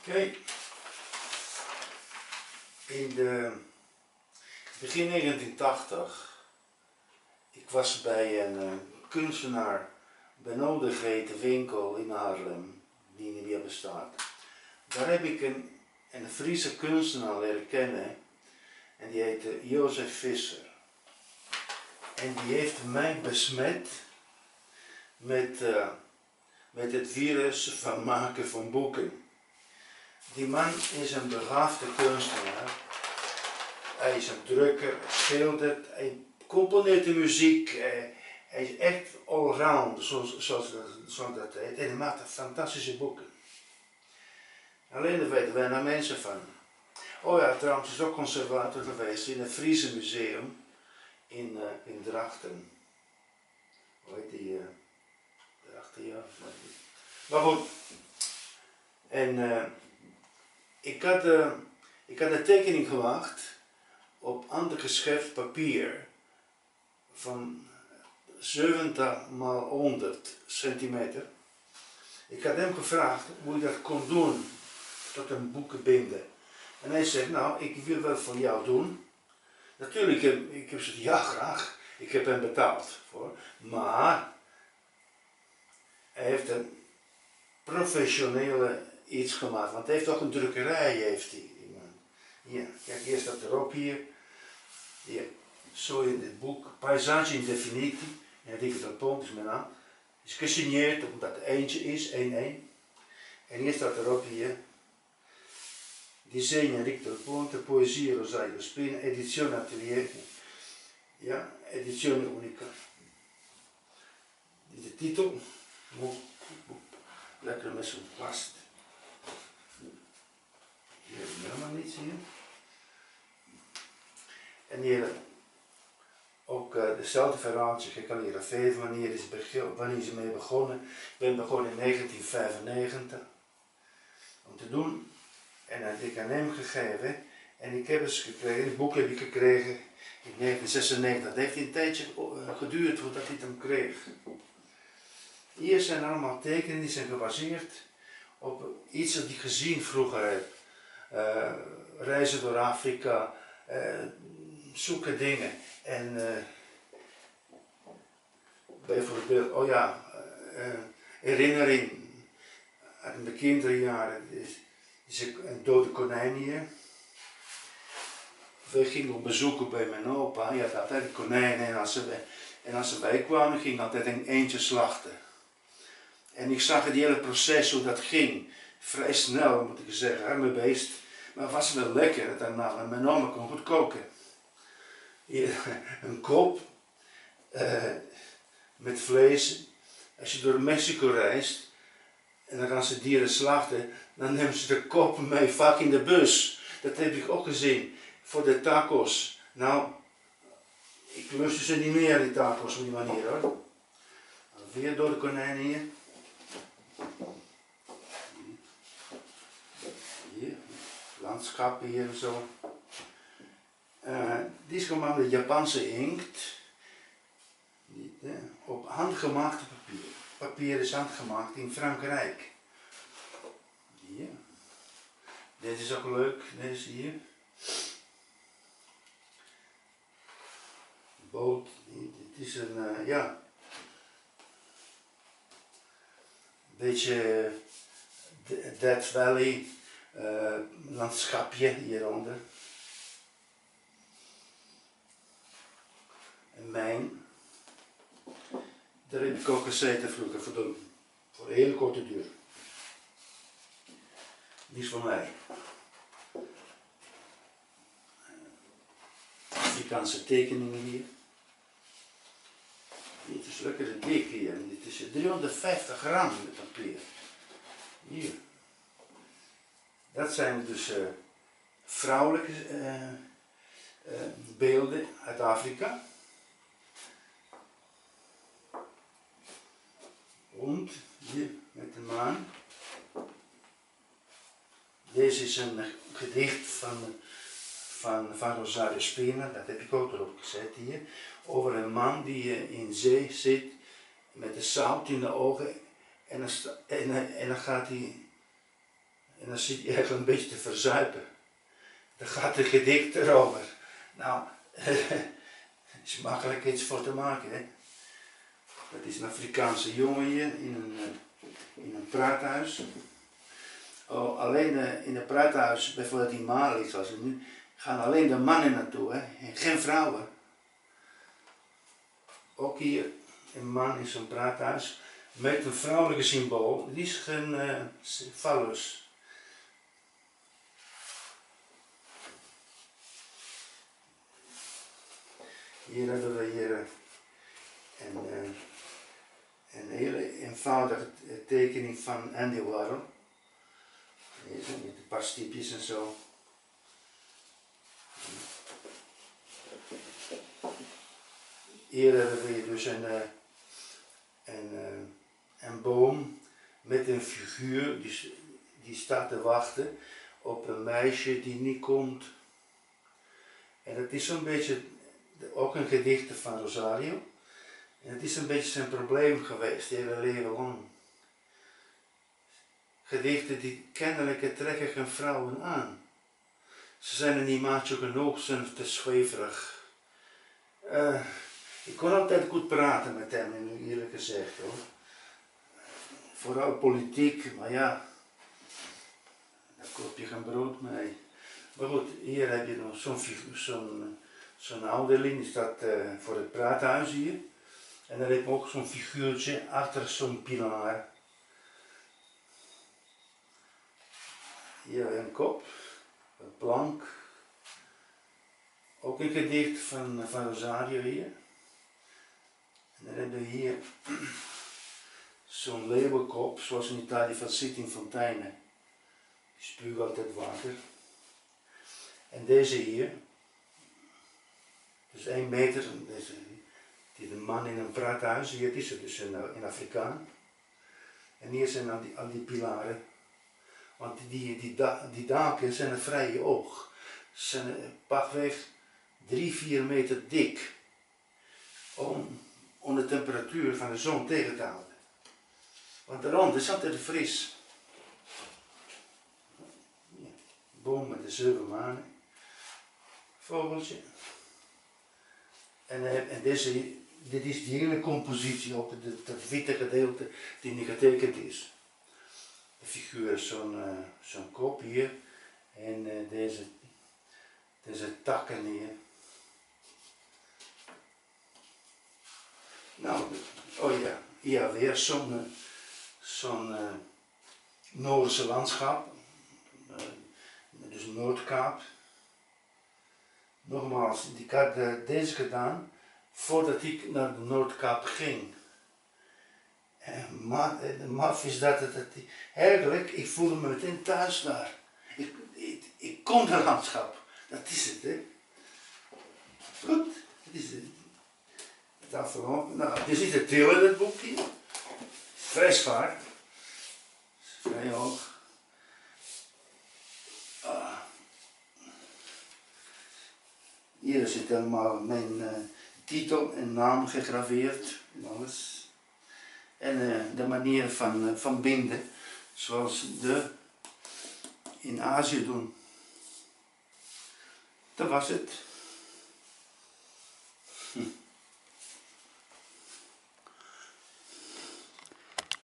Oké. In de begin 1980, ik was bij een uh, kunstenaar benodigd winkel in Haarlem, die niet meer bestaat. Daar heb ik een, een Friese kunstenaar leren kennen en die heette Jozef Visser. En die heeft mij besmet met, uh, met het virus van maken van boeken. Die man is een begaafde kunstenaar. Hij is een drukker, schildert, hij componeert de muziek. Hij, hij is echt allround, zoals, zoals, zoals dat heet. En hij maakt fantastische boeken. Alleen daar weten wij naar mensen van. Oh ja, trouwens is ook conservator geweest in het Friese Museum in, uh, in Drachten. Hoe heet die? Uh, Drachten, ja. Maar goed. En ik, had, uh, ik had een tekening gemaakt op ander geschrift papier van 70 mal 100 centimeter. Ik had hem gevraagd hoe je dat kon doen tot een boeken binden. En hij zegt, nou, ik wil wel voor jou doen. Natuurlijk, ik heb gezegd, ja graag. Ik heb hem betaald voor. Maar hij heeft een professionele iets gemaakt. Want hij heeft ook een drukkerij, heeft hij. Hier, kijk, hier staat erop hier. Hier, zo in het boek, Paisage in Definiti. En ik dikke dat is mijn naam. Is gesigneerd omdat het eentje is, 1-1. En hier staat erop hier. Disegna Rictor Ponte, Poesie Rosario Spina, edizione Atelier. Ja, edizione unica. De titel. Lekker met zo'n plast. Hier ik helemaal niets hier. En hier ook uh, dezelfde verhaaltje gecalligrafeerd. Wanneer, is wanneer is mee begonnen? Ik ben begonnen in 1995 om te doen. En dat ik aan hem gegeven. En ik heb eens gekregen, het boek heb ik gekregen in 1996. Dat heeft een tijdje geduurd voordat het hem kreeg. Hier zijn allemaal tekeningen die zijn gebaseerd op iets dat ik gezien vroeger heb. Uh, reizen door Afrika, uh, zoeken dingen. En uh, bijvoorbeeld, oh ja, herinnering uit mijn kinderjaren is, is een dode konijn hier. We gingen op bezoek bij mijn opa, hij had altijd een konijn en als ze, en als ze bijkwamen ging altijd een eentje slachten. En ik zag het hele proces hoe dat ging. Vrij snel moet ik zeggen, hè, beest. Maar het was wel lekker daarna, mijn oma kon goed koken. Een kop uh, met vlees. Als je door Mexico reist en dan gaan ze dieren slachten, dan nemen ze de kop mee vaak in de bus. Dat heb ik ook gezien voor de tacos. Nou, ik lust ze niet meer, die tacos op die manier hoor. Weer door de konijnen. Hier, landschappen hier zo. Uh, is gemaakt met Japanse inkt. Op handgemaakte papier. Papier is handgemaakt in Frankrijk. Hier. Dit is ook leuk, deze hier. Boot, dit is een, uh, ja, beetje Dead Valley uh, landschapje hieronder. Een mijn. Daar heb ik ook gezeten vroeger voor, de, voor een hele korte duur. Die is van mij. Afrikaanse tekeningen hier. Dit is lekker dik hier. Dit is 350 gram met papier. Hier. Dat zijn dus uh, vrouwelijke uh, uh, beelden uit Afrika. Rond, hier met de maan. Deze is een gedicht van van, van Rosario Spina, dat heb ik ook erop gezet hier, over een man die in zee zit met de zout in de ogen en en, en dan gaat hij En dan zit je eigenlijk een beetje te verzuipen. Dan gaat de gedicht erover. Nou, is makkelijk iets voor te maken. Hè? Dat is een Afrikaanse jongen hier in een, uh, in een praathuis. Oh, alleen uh, in een praathuis, bijvoorbeeld in Mali, zoals nu, gaan alleen de mannen naartoe, hè? en geen vrouwen. Ook hier een man in zo'n praathuis met een vrouwelijke symbool, die is geen uh. Hier hebben we hier een, een hele eenvoudige tekening van Andy Warhol. Met een paar stipjes en zo. Hier hebben we dus een, uh, een, uh, een boom met een figuur die, die staat te wachten op een meisje die niet komt. En het is zo'n beetje ook een gedichte van Rosario. En het is een beetje zijn probleem geweest, hele leven lang. Gedichten die kennelijk trekken geen vrouwen aan. Ze zijn er niet macho genoeg, ze zijn te zweverig. Uh, ik kon altijd goed praten met hem, eerlijk gezegd hoor. Vooral politiek, maar ja, daar koop je geen brood mee. Maar goed, hier heb je nog zo'n zo'n zo'n ouderling, die staat uh, voor het praathuis hier. En dan heb je ook zo'n figuurtje achter zo'n pilaar. Hier een kop, een plank. Ook een gedicht van, van Rosario hier. En dan hebben we hier zo'n leeuwenkop, zoals in Italië van zit fonteinen. Die spugen altijd water. En deze hier, dus 1 meter, die een man in een praathuis, hier is het dus in, in Afrikaan. En hier zijn al die, pilaren. Want die, die, die daken zijn een vrije oog. Ze zijn pakweg 3, 4 meter dik. Om om de temperatuur van de zon tegen te houden. Want de rond is altijd fris. Boom met de zeven manen. Vogeltje. En, eh, en deze, dit is die hele compositie, op het, witte gedeelte die niet getekend is. De figuur is zo'n zo'n kop hier. En uh, deze, deze takken hier. Nou, oh ja, ja weer zo'n zo'n uh, Noorse landschap. Dus Noordkaap. Nogmaals, ik had uh, deze gedaan voordat ik naar de Noordkaap ging. Maar de maf is dat het, het, eigenlijk, ik voelde me meteen thuis daar. Ik, ik, ik landschap. Dat is het, hè. Goed, dat is het het afgelopen. Nou, het is niet te tillen, dit boekje. Vrij zwaar. Vrij hoog. Zit helemaal mijn uh, titel en naam gegraveerd en alles. En uh, de manier van, uh, van binden, zoals de in Azië doen. Dat was het.